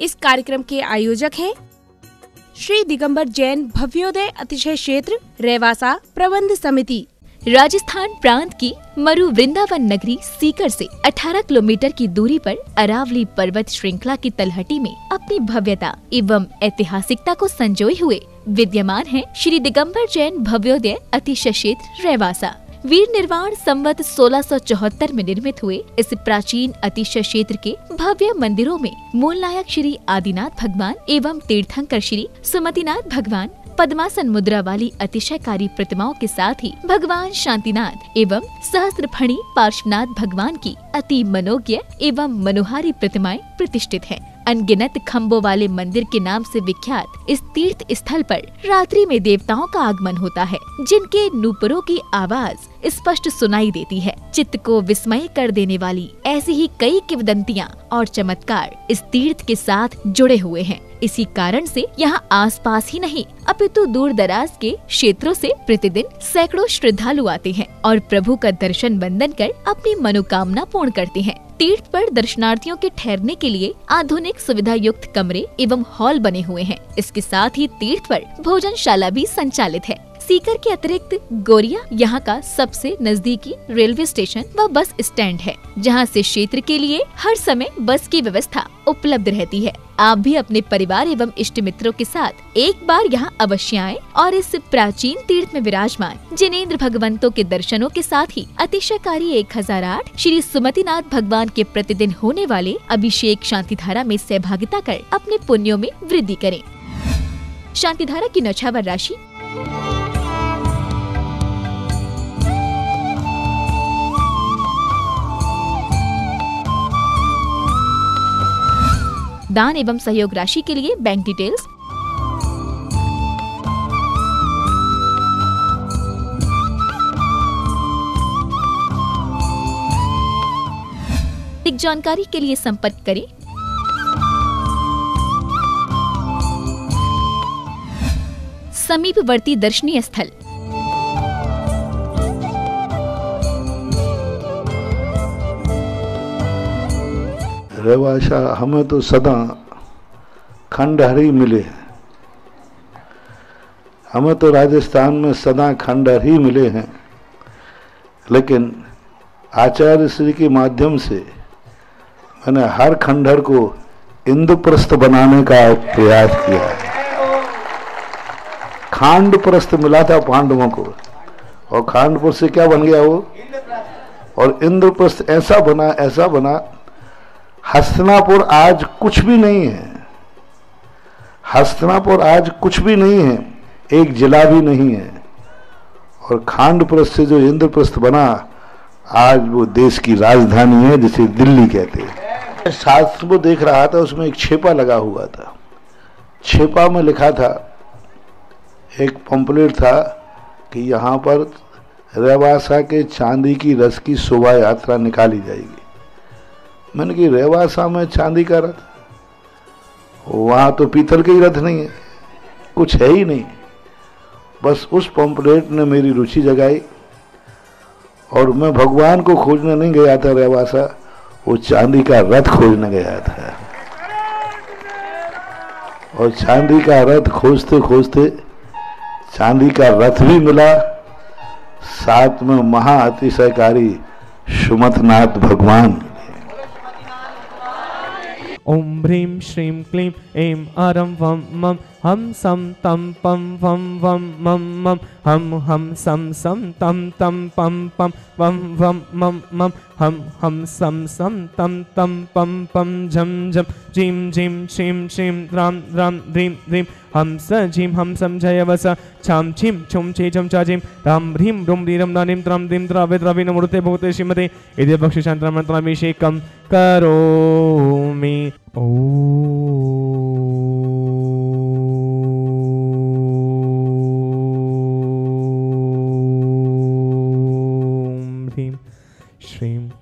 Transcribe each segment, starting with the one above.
इस कार्यक्रम के आयोजक हैं। श्री दिगंबर जैन भव्योदय अतिशय क्षेत्र रेवासा प्रबंध समिति। राजस्थान प्रांत की मरु वृंदावन नगरी सीकर से 18 किलोमीटर की दूरी पर अरावली पर्वत श्रृंखला की तलहटी में अपनी भव्यता एवं ऐतिहासिकता को संजोए हुए विद्यमान है श्री दिगंबर जैन भव्योदय अतिशय क्षेत्र रेवासा वीर निर्वाण संवत 1674 में निर्मित हुए इस प्राचीन अतिशय क्षेत्र के भव्य मंदिरों में मूल नायक श्री आदिनाथ भगवान एवं तीर्थंकर श्री सुमतिनाथ भगवान, पद्मासन मुद्रा वाली अतिशयकारी प्रतिमाओं के साथ ही भगवान शांतिनाथ एवं सहस्त्र पार्श्वनाथ भगवान की अति मनोज्ञ एवं मनोहारी प्रतिमाएँ प्रतिष्ठित हैं। अनगिनत खम्बों वाले मंदिर के नाम से विख्यात इस तीर्थ स्थल पर रात्रि में देवताओं का आगमन होता है, जिनके नूपुरों की आवाज़ स्पष्ट सुनाई देती है। चित्त को विस्मय कर देने वाली ऐसी ही कई किवदंतियाँ और चमत्कार इस तीर्थ के साथ जुड़े हुए हैं। इसी कारण से यहाँ आसपास ही नहीं, अपितु दूर दराज के क्षेत्रों से प्रतिदिन सैकड़ों श्रद्धालु आते हैं और प्रभु का दर्शन बंदन कर अपनी मनोकामना पूर्ण करते हैं। तीर्थ पर दर्शनार्थियों के ठहरने के लिए आधुनिक सुविधा युक्त कमरे एवं हॉल बने हुए हैं। इसके साथ ही तीर्थ पर भोजनशाला भी संचालित है। सीकर के अतिरिक्त गोरिया यहाँ का सबसे नजदीकी रेलवे स्टेशन व बस स्टैंड है, जहाँ से क्षेत्र के लिए हर समय बस की व्यवस्था उपलब्ध रहती है। आप भी अपने परिवार एवं इष्ट मित्रों के साथ एक बार यहाँ अवश्य आए और इस प्राचीन तीर्थ में विराजमान जिनेन्द्र भगवंतों के दर्शनों के साथ ही अतिशयकारी एक हज़ार आठ श्री सुमतिनाथ भगवान के प्रतिदिन होने वाले अभिषेक शांति धारा में सहभागिता कर अपने पुण्यों में वृद्धि करें। शांति धारा की नछावर राशि दान एवं सहयोग राशि के लिए बैंक डिटेल्स अधिक जानकारी के लिए संपर्क करें। समीपवर्ती दर्शनीय स्थल। रेवाशा हमें तो सदा खंडहर मिले हैं। हमें तो राजस्थान में सदा खंडहर ही मिले हैं। लेकिन आचार्य श्री के माध्यम से मैंने हर खंडहर को इंद्रप्रस्थ बनाने का प्रयास किया खांड प्रस्थ मिला था पांडवों को। और खांडपुर से क्या बन गया वो? और इंद्रप्रस्थ ऐसा बना ऐसा बना हस्तनापुर आज कुछ भी नहीं है। हस्तनापुर आज कुछ भी नहीं है, एक जिला भी नहीं है। और खांडप्रस्थ से जो इंद्रप्रस्थ बना, आज वो देश की राजधानी है, जिसे दिल्ली कहते हैं। शास्त्र को देख रहा था, उसमें एक छेपा लगा हुआ था। छेपा में लिखा था, एक पंपलेट था कि यहाँ पर रेवासा के चांदी की रस की शोभा यात्रा निकाली जाएगी। मैंने कि रेवासा में चांदी का रथ। वहाँ तो पीतल के ही रथ नहीं है, कुछ है ही नहीं। बस उस पंपलेट ने मेरी रुचि जगाई और मैं भगवान को खोजने नहीं गया था रेवासा वो चांदी का रथ खोजने गया था। और चांदी का रथ खोजते खोजते चांदी का रथ भी मिला। साथ में महा अतिशयकारी सुमथनाथ भगवान ॐ ह्रीं श्रीं क्लीं ऐं अरं वं मं हम सं तम पम वम वम मम मम हम हम सम सम तम तम पम पम वम वम मम मम हम हम सम सम तम तम पम पम झम झम झीम झीम श्रीम श्रीम राम राम ह्रीं ह्रीं हम स झीम हम सम जय वस छाम छीम छुम छे छम चा झीम राम ह्रीं रुम रीरम दानीम त्राम दीम द्रावे द्रवी नमृते भूते श्रीमते इति बक्षिशान्तरमन्त्राभिषेकं करोमि ओ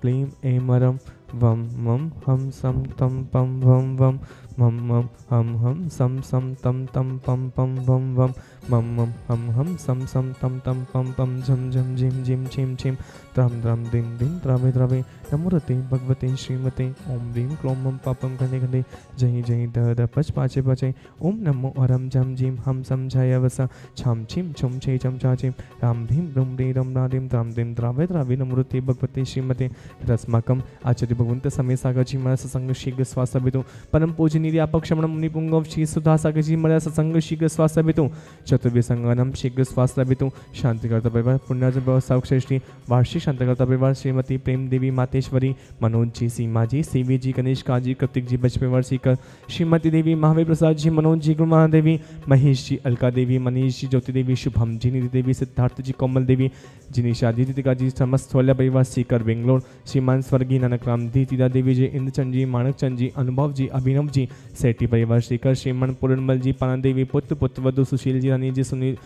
क्लीं ऐमरं वं मं हम सम तम पम वम वम मम मम हम हम सम सम तम तम पम पम वम वम मम मम हम हम सम सम तम तम पम पम झम झम झिम झिम छिम छिम द्रम द्रम दिन दिन द्रवे द्रवे नमोरते भगवते श्रीमते ओम ह्रीं क्लों मम पापम खंडे खंडे जय जय द द पच पाचे पचे ओम नमो अरम जम जिम हम समझाय वस छम छिम छुम छे चम चाचिम राम भीम रुम रे रम राम द्राम दिम द्रावे द्रावे नमोरते भगवते श्रीमते रस्माकम आचार्य भगवंत समय सागर जी महाराज सत्संग शीघ्र स्वास्थ्य परम पूजनीय व्यापक श्रमण मुनि पुंगव श्री सुधा सागर जी महाराज सत्संग शीघ्र स्वास्थ्य चतुर्वी संगनम शीघ्र स्वास्थ्य शांतिकर्ता परिवार पुण्यार्जन व्यवस्था श्री वार्षिक शांतिकर्ता परिवार श्रीमती प्रेम देवी मातेश्वरी मनोज जी, सीमा जी, सीवी जी, गणेश जी, कृतिक जी बचपेवर सीकर श्रीमती देवी, महावीर प्रसाद जी, मनोज जी गुरु देवी, महेश जी, अलका देवी, मनीष जी, ज्योति देवी, शुभम जी, निधि देवी, सिद्धार्थ जी, कोमल देवी, जिनीशा दीदिका जी, समस्त वल्लभ परिवार सीकर बेंगलोर, श्रीमान स्वर्गीय नानक राम, दीतिदा देवी जी, इंद्रचंद जी मानक चंद जी, अनुभव जी, अभिनव जी, सेठी परिवार श्रीकर, श्रीमन पूर्णमल जी पाना देवी, पुत्र पुत्र वधु सुशील जी, रानी जी, सुनील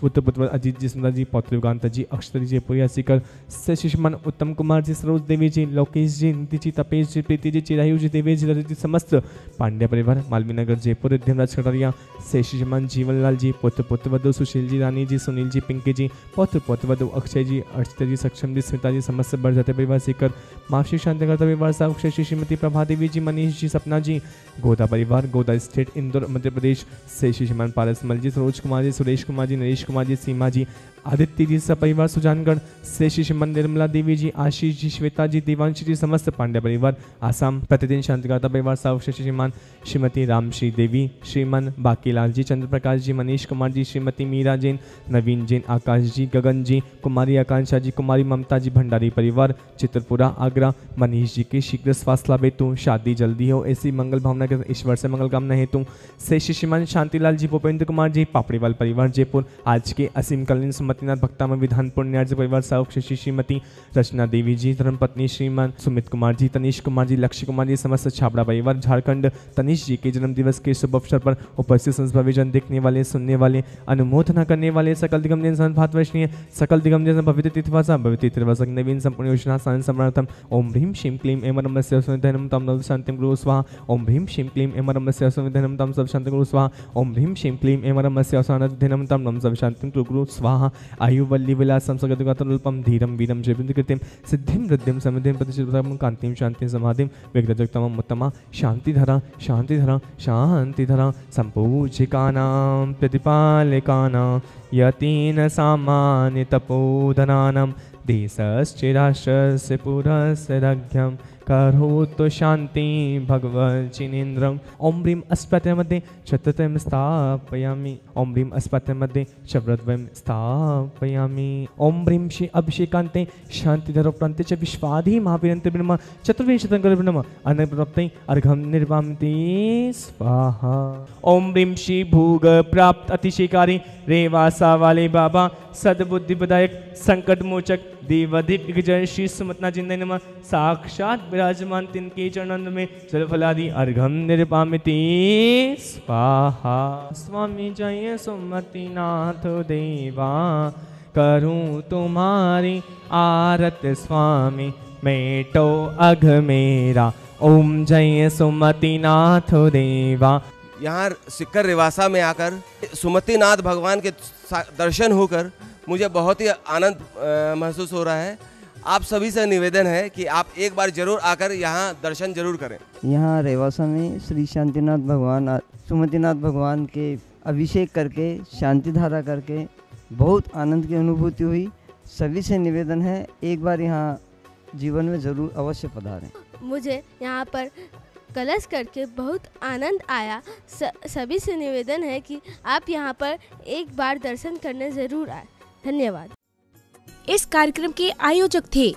पुत्र पुत्र अजीत जी, सुंदर जी, पौत्र जी अक्षर जी, पुरिया सीकर शिशुमन उत्तम कुमार जी सरोज देवी जी लोकेश जी नीति जी तपेश जी प्रीति जी चिरायु जी देवी जी जी समस्त पांड्या परिवार मालवी नगर जयपुर उद्यमराज खटरिया से शिशुमन जीवनलाल जी पुत्र पुत्र वधु सुशील जी रानी जी सुनील जी पिंकी जी पौत्र पुत्र वधु अक्षय जी अर्चिता जी सक्षम जी स्मिता जी समस्त बढ़ जाते परिवार सीकर माफ़ी शांति करता परिवार साहब श्री श्रीमती प्रभा देवी जी मनीष जी सपना जी गोदा परिवार गोदा स्टेट इंदौर मध्य प्रदेश से श्रीमान पारस मल जी सरोज कुमार जी सुरेश कुमार जी नरेश कुमार जी सीमा जी आदित्य जी परिवार सुजानगढ़ से श्री श्रीमन निर्मला देवी जी, आशीष जी, श्वेता जी, देवांशी जी, समस्त पांड्या परिवार, आसाम प्रतिदिन शांतिगाता परिवार श्री श्रीमान श्रीमती रामश्री देवी, श्रीमन बाकीलाल जी चंद्र प्रकाश जी, मनीष कुमार जी, श्रीमती मीरा जैन, नवीन जैन, आकाश जी, गगन जी, कुमारी आकांक्षा जी, कुमारी ममता जी, भंडारी परिवार, चित्रपुरा, आगरा, मनीष जी के शीघ्र स्वास्थ्य लाभ हेतु शादी जल्दी हो, ऐसी मंगल भावना के ईश्वर से मंगल कामना हेतु से श्रीमान शांतिलाल जी, भूपेंद्र कुमार जी, पापड़ीवाल परिवार, जयपुर। आज के असीम कलिन सुमतिनाथ भक्ता में विधानपुर न्याय परिवार श्री श्रीमती रचना देवी जी, धर्मपत्नी श्रीमान सुमित कुमार जी तनीष कुमार जी, लक्ष्य कुमार जी, समस्त छापड़ा परिवार, झारखंड तनीष जी के जन्म दिवस के शुभ अवसर पर उपस्थित संस्भविजन देखने वाले, सुनने वाले, अनुमोदना करने वाले सकल दिगम भातवशनीय सकल दिगम भवित तिथवासा भवित तिथवासक नवीन संपूर्ण योजना सान समर्थम ओम ह्रीं शिं क्लीं एम रमस्य सुनिधनं तम नव शांतिं गुरु स्वाहा, ओम ह्रीं शिं क्लीम एम रमस्य सुनिधनं तम सब शांति गुरु स्वाहा, ओम ह्रीं शिं क्लीं एम रमस्य सुनिधनं तम नम सब शांतिं गुरु स्वाहा आयुवल्ली विलासं सगतगतरूपं धीरं वीरं जयविन्द्रकृतिं सिद्धिम वृद्धिं समृद्धिं प्रतिष्ठितं कांतिम शांति समाधिं विग्रजगतमम् उत्तमा शांतिधरा शांतिधरा शांतिधरा सम्पूजिकानां प्रतिपालिकानां यतीन सामान्य तपोधनानां देशश्चिराश्रस्य पुरस्य करोतु शान्ति भगवच्चिनेन्द्रम् ॐ ह्रीं अस्पत्यमध्ये चतुर्थं स्थापयामि। ॐ ह्रीं अस्पत्यमध्ये चव्रद्वयं स्थापयामि। ॐ ह्रीं श्री अभिषेकान्ते शान्तिधरोप्रान्ते च विश्वाधि महावीरन्ते ब्रह्म चतुर्विंशतं करो ब्रह्म अन्नप्राप्ते अर्घं निर्वान्ति स्वाहा। ॐ ह्रीं श्री भूग प्राप्त अतिशयकारी रेवासा वाले बाबा सद्बुद्धि विदायक संकट मोचक देवाधिप जय श्री सुमतना जिंद नम साक्षात विराजमान तिनके चरण में जल फलादि अर्घम निरपामिति स्वाहा स्वामी जय सुमति नाथ देवा करूँ तुम्हारी आरत स्वामी मेटो अघ मेरा। ओम जय सुमति नाथ देवा। यहाँ सिक्कर रिवासा में आकर सुमतिनाथ भगवान के दर्शन होकर मुझे बहुत ही आनंद महसूस हो रहा है। आप सभी से निवेदन है कि आप एक बार ज़रूर आकर यहाँ दर्शन ज़रूर करें। यहाँ रेवासा में श्री शांतिनाथ भगवान सुमतिनाथ भगवान के अभिषेक करके शांति धारा करके बहुत आनंद की अनुभूति हुई। सभी से निवेदन है एक बार यहाँ जीवन में ज़रूर अवश्य पधारें। मुझे यहाँ पर कलश करके बहुत आनंद आया। स, सभी से निवेदन है कि आप यहाँ पर एक बार दर्शन करने ज़रूर आए। धन्यवाद। इस कार्यक्रम के आयोजक थे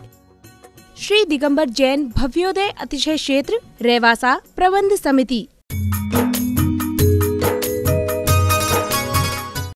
श्री दिगंबर जैन भव्योदय अतिशय क्षेत्र रेवासा प्रबंध समिति।